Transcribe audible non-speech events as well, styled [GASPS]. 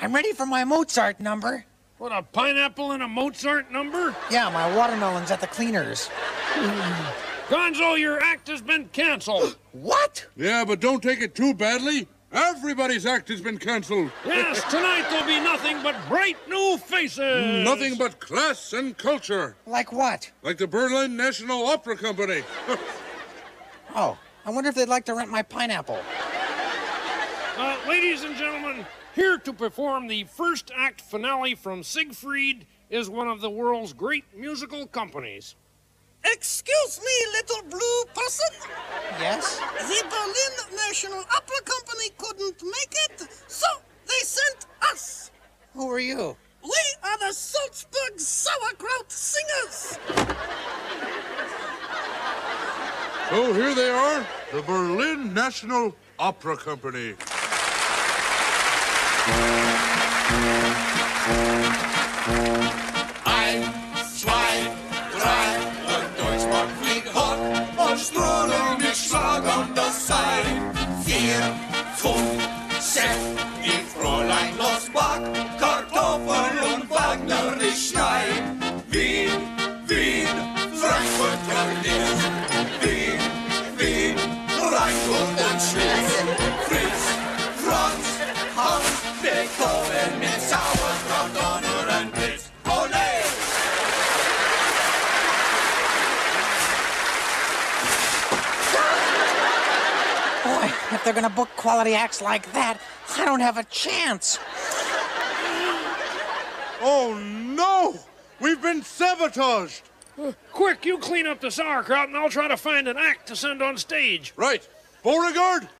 I'm ready for my Mozart number. What, a pineapple and a Mozart number? Yeah, my watermelon's at the cleaners. [SIGHS] Gonzo, your act has been canceled. [GASPS] What? Yeah, but don't take it too badly. Everybody's act has been canceled. [LAUGHS] yes, tonight there'll be nothing but bright new faces. Nothing but class and culture. Like what? Like the Berlin National Opera Company. [LAUGHS] Oh, I wonder if they'd like to rent my pineapple. Uh, ladies and gentlemen, here to perform the first act finale from Siegfried is one of the world's great musical companies. Excuse me, little blue person. Yes? The Berlin National Opera Company couldn't make it, so they sent us. Who are you? We are the Salzburg Sauerkraut Singers. so here they are, the Berlin National Opera Company. Eins, zwei, drei und Deutschmark fliegt hoch und Strudel mit Schlagern das Sein. Vier, fünf, sechs, die Fräulein los Back, Boy, if they're gonna book quality acts like that, I don't have a chance. Oh no! We've been sabotaged! Quick, you clean up the sauerkraut and I'll try to find an act to send on stage. Right. Beauregard,